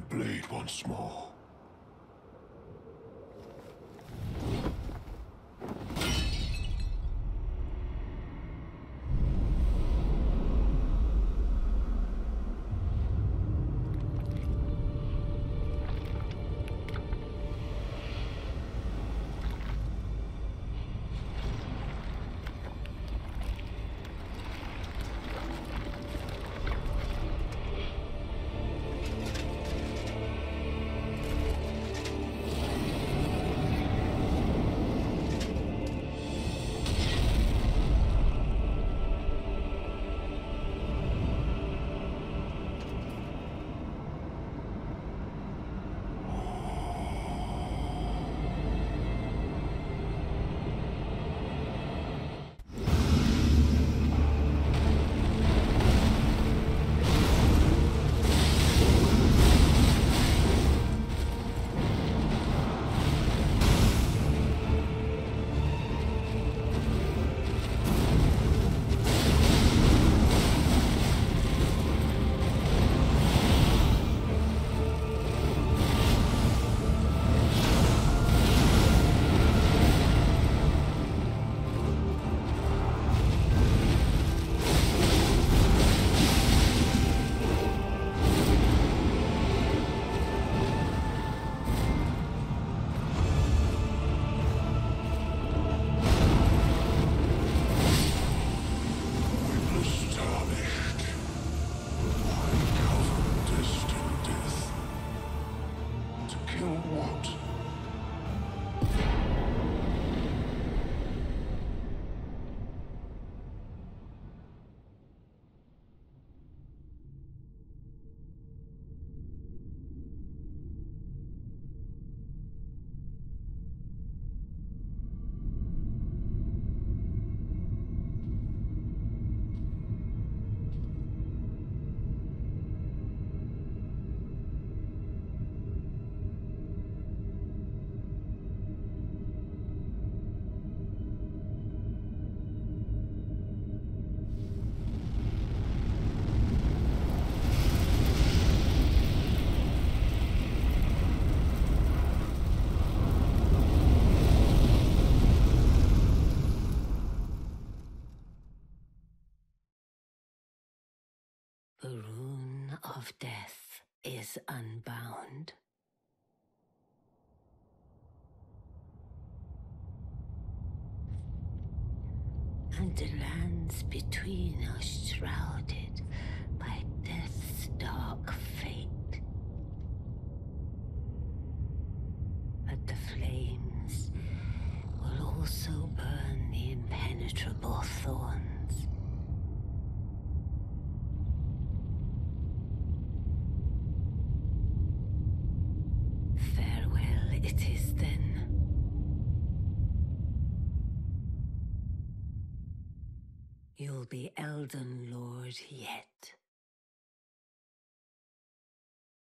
my blade once more. To kill of death is unbound. And the lands between are shrouded by death's dark fate. But the flames will also burn the impenetrable thorns. It is then. You'll be Elden Lord yet.